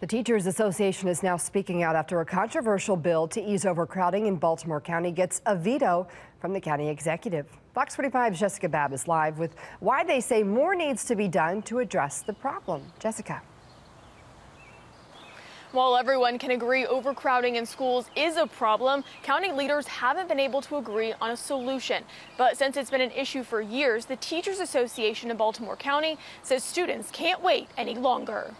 The Teachers Association is now speaking out after a controversial bill to ease overcrowding in Baltimore County gets a veto from the county executive. Fox 45's Jessica Babb is live with why they say more needs to be done to address the problem. Jessica. While everyone can agree overcrowding in schools is a problem, county leaders haven't been able to agree on a solution. But since it's been an issue for years, the Teachers Association in Baltimore County says students can't wait any longer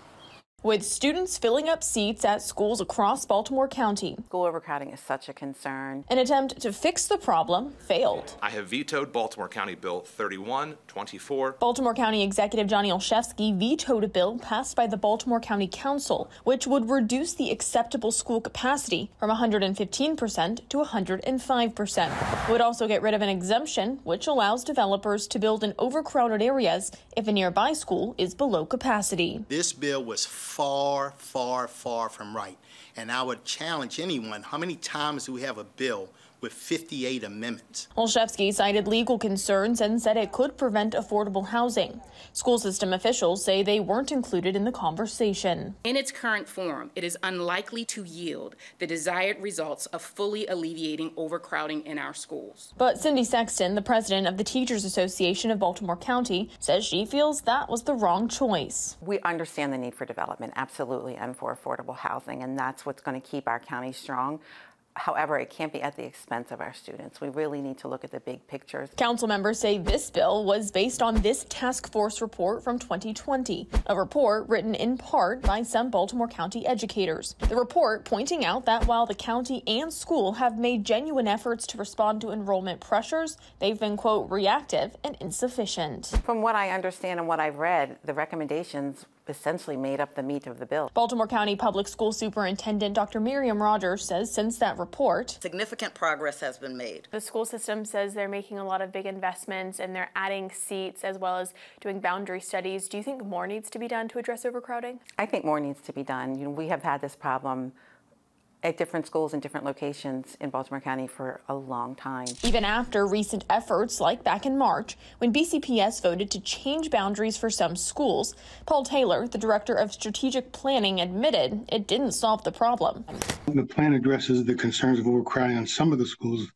with students filling up seats at schools across Baltimore County. School overcrowding is such a concern. An attempt to fix the problem failed. I have vetoed Baltimore County Bill 3124. Baltimore County Executive Johnny Olszewski vetoed a bill passed by the Baltimore County Council, which would reduce the acceptable school capacity from 115% to 105%. It would also get rid of an exemption, which allows developers to build in overcrowded areas if a nearby school is below capacity. This bill was far, far, far from right. And I would challenge anyone, how many times do we have a bill with 58 amendments. Olszewski cited legal concerns and said it could prevent affordable housing. School system officials say they weren't included in the conversation. In its current form, it is unlikely to yield the desired results of fully alleviating overcrowding in our schools. But Cindy Sexton, the president of the Teachers Association of Baltimore County, says she feels that was the wrong choice. We understand the need for development, absolutely, and for affordable housing, and that's what's going to keep our county strong. However, it can't be at the expense of our students. We really need to look at the big pictures. Council members say this bill was based on this task force report from 2020, a report written in part by some Baltimore County educators. The report pointing out that while the county and school have made genuine efforts to respond to enrollment pressures, they've been, quote, reactive and insufficient. From what I understand and what I've read, the recommendations essentially made up the meat of the bill. Baltimore County Public School Superintendent Dr. Myriam Rogers says since that report, significant progress has been made. The school system says they're making a lot of big investments and they're adding seats as well as doing boundary studies. Do you think more needs to be done to address overcrowding? I think more needs to be done. You know, we have had this problem at different schools in different locations in Baltimore County for a long time. Even after recent efforts, like back in March, when BCPS voted to change boundaries for some schools, Paul Taylor, the director of strategic planning, admitted it didn't solve the problem. The plan addresses the concerns of overcrowding on some of the schools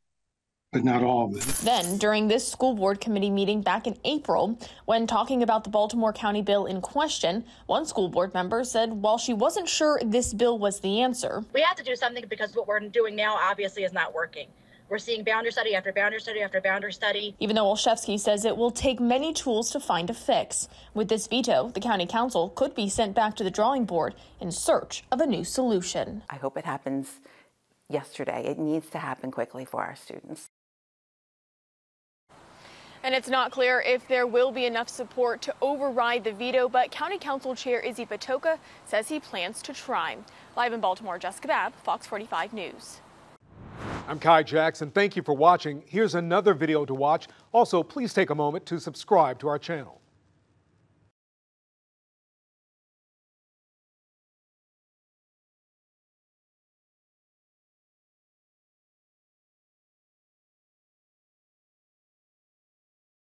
but not all of them. Then, during this school board committee meeting back in April, when talking about the Baltimore County bill in question, one school board member said while she wasn't sure this bill was the answer, we have to do something because what we're doing now obviously is not working. We're seeing boundary study after boundary study after boundary study. Even though Olszewski says it will take many tools to find a fix. With this veto, the county council could be sent back to the drawing board in search of a new solution. I hope it happens yesterday. It needs to happen quickly for our students. And it's not clear if there will be enough support to override the veto, but County Council Chair Izzy Patoka says he plans to try. Live in Baltimore, Jessica Babb, Fox 45 News. I'm Kai Jackson. Thank you for watching. Here's another video to watch. Also, please take a moment to subscribe to our channel.